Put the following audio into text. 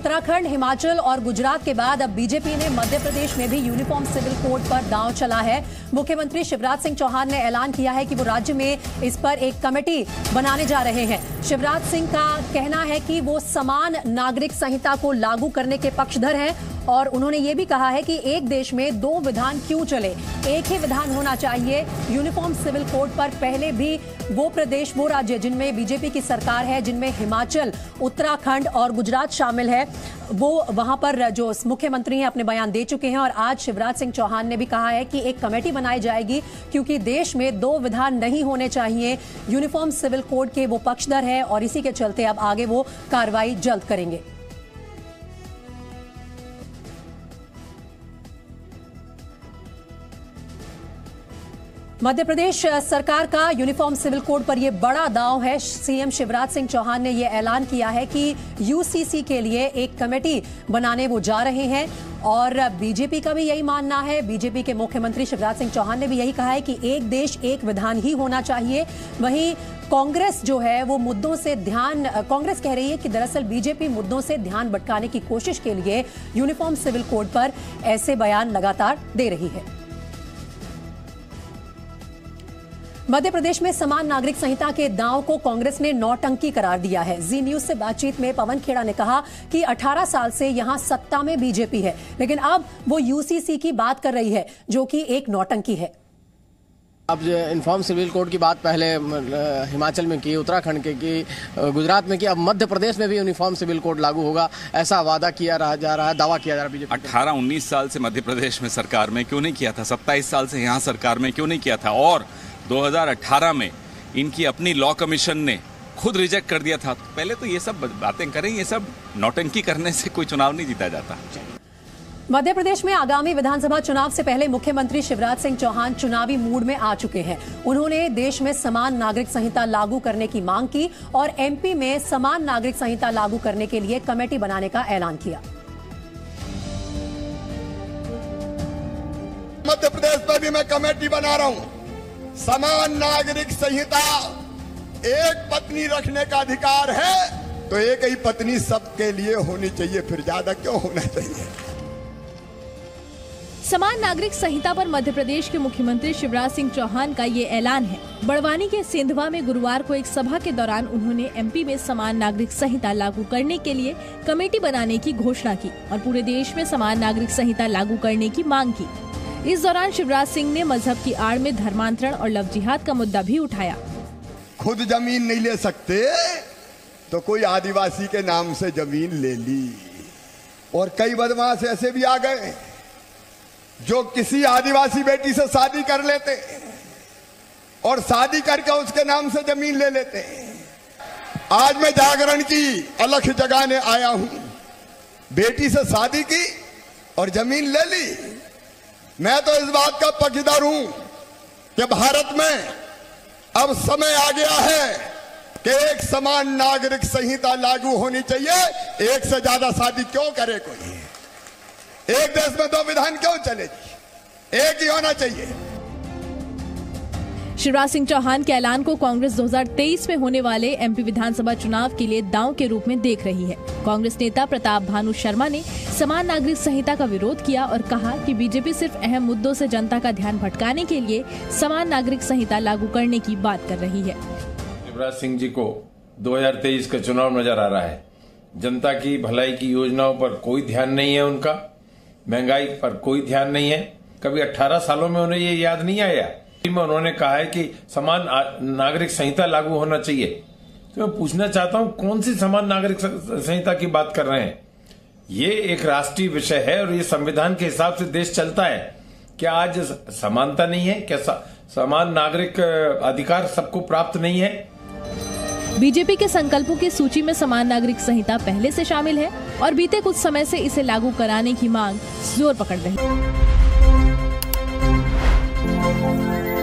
उत्तराखंड, हिमाचल और गुजरात के बाद अब बीजेपी ने मध्य प्रदेश में भी यूनिफॉर्म सिविल कोड पर दांव चला है। मुख्यमंत्री शिवराज सिंह चौहान ने ऐलान किया है कि वो राज्य में इस पर एक कमेटी बनाने जा रहे हैं। शिवराज सिंह का कहना है कि वो समान नागरिक संहिता को लागू करने के पक्षधर हैं और उन्होंने ये भी कहा है कि एक देश में दो विधान क्यों चले? एक ही विधान होना चाहिए। यूनिफॉर्म सिविल कोड पर पहले भी वो प्रदेश, वो राज्य जिनमें बीजेपी की सरकार है, जिनमें हिमाचल, उत्तराखंड और गुजरात शामिल है, वो वहाँ पर जो मुख्यमंत्री हैं, अपने बयान दे चुके हैं और आज शिवराज सिंह चौहान ने भी कहा है कि एक कमेटी बनाई जाएगी क्योंकि देश में दो विधान नहीं होने चाहिए। यूनिफॉर्म सिविल कोड के वो पक्षधर है और इसी के चलते अब आगे वो कार्रवाई जल्द करेंगे। मध्य प्रदेश सरकार का यूनिफॉर्म सिविल कोड पर यह बड़ा दाव है। सीएम शिवराज सिंह चौहान ने यह ऐलान किया है कि यूसीसी के लिए एक कमेटी बनाने वो जा रहे हैं। और बीजेपी का भी यही मानना है। बीजेपी के मुख्यमंत्री शिवराज सिंह चौहान ने भी यही कहा है कि एक देश, एक विधान ही होना चाहिए। वहीं कांग्रेस जो है, वो मुद्दों से ध्यान कांग्रेस कह रही है कि दरअसल बीजेपी मुद्दों से ध्यान भटकाने की कोशिश के लिए यूनिफॉर्म सिविल कोड पर ऐसे बयान लगातार दे रही है। मध्य प्रदेश में समान नागरिक संहिता के दांव को कांग्रेस ने नौटंकी करार दिया है। जी न्यूज़ से बातचीत में पवन खेड़ा ने कहा कि 18 साल से यहाँ सत्ता में बीजेपी है लेकिन अब वो यूसीसी की बात कर रही है जो कि एक नौटंकी है। अब इन्फॉर्म सिविल कोड की बात पहले हिमाचल में की उत्तराखंड के की गुजरात में की अब मध्य प्रदेश में भी यूनिफॉर्म सिविल कोड लागू होगा। ऐसा वादा किया रहा जा रहा है दावा किया जा रहा है बीजेपी अठारह उन्नीस साल से मध्य प्रदेश में सरकार में क्यों नहीं किया था? सत्ताईस साल से यहाँ सरकार में क्यों नहीं किया था? और 2018 में इनकी अपनी लॉ कमीशन ने खुद रिजेक्ट कर दिया था। पहले तो ये सब बातें करें ये सब नौटंकी करने से कोई चुनाव नहीं जीता जाता। मध्य प्रदेश में आगामी विधानसभा चुनाव से पहले मुख्यमंत्री शिवराज सिंह चौहान चुनावी मूड में आ चुके हैं। उन्होंने देश में समान नागरिक संहिता लागू करने की मांग की और एमपी में समान नागरिक संहिता लागू करने के लिए कमेटी बनाने का ऐलान किया। मध्य प्रदेश में भी मैं कमेटी बना रहा हूँ। समान नागरिक संहिता एक पत्नी रखने का अधिकार है तो एक ही पत्नी सबके लिए होनी चाहिए, फिर ज़्यादा क्यों होना चाहिए? समान नागरिक संहिता पर मध्य प्रदेश के मुख्यमंत्री शिवराज सिंह चौहान का ये ऐलान है। बड़वानी के सिंधवा में गुरुवार को एक सभा के दौरान उन्होंने एमपी में समान नागरिक संहिता लागू करने के लिए कमेटी बनाने की घोषणा की और पूरे देश में समान नागरिक संहिता लागू करने की मांग की। इस दौरान शिवराज सिंह ने मज़हब की आड़ में धर्मांतरण और लव जिहाद का मुद्दा भी उठाया। खुद ज़मीन नहीं ले सकते तो कोई आदिवासी के नाम से ज़मीन ले ली। और कई बदमाश ऐसे भी आ गए, जो किसी आदिवासी बेटी से शादी कर लेते और शादी करके उसके नाम से ज़मीन ले लेते। आज मैं जागरण की अलख जगाने आया हूँ। बेटी से शादी की और ज़मीन ले ली। मैं तो इस बात का पक्षीदार हूँ कि भारत में अब समय आ गया है कि एक समान नागरिक संहिता लागू होनी चाहिए। एक से ज़्यादा शादी क्यों करे कोई? एक देश में दो विधान क्यों चलेगी? एक ही होना चाहिए। शिवराज सिंह चौहान के ऐलान को कांग्रेस 2023 में होने वाले एमपी विधानसभा चुनाव के लिए दांव के रूप में देख रही है। कांग्रेस नेता प्रताप भानु शर्मा ने समान नागरिक संहिता का विरोध किया और कहा कि बीजेपी सिर्फ़ अहम मुद्दों से जनता का ध्यान भटकाने के लिए समान नागरिक संहिता लागू करने की बात कर रही है। शिवराज सिंह जी को दो हज़ार तेईस का चुनाव नज़र आ रहा है। जनता की भलाई की योजनाओं पर कोई ध्यान नहीं है उनका। महँगाई पर कोई ध्यान नहीं है। कभी 18 सालों में उन्हें ये याद नहीं आया में उन्होंने कहा है कि समान नागरिक संहिता लागू होना चाहिए। तो मैं पूछना चाहता हूँ, कौन सी समान नागरिक संहिता की बात कर रहे हैं? ये एक राष्ट्रीय विषय है और ये संविधान के हिसाब से देश चलता है। क्या आज समानता नहीं है? क्या समान नागरिक अधिकार सबको प्राप्त नहीं है? बीजेपी के संकल्पों की सूची में समान नागरिक संहिता पहले से शामिल है और बीते कुछ समय से इसे लागू कराने की मांग ज़ोर पकड़ रही है। Música